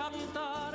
cantar.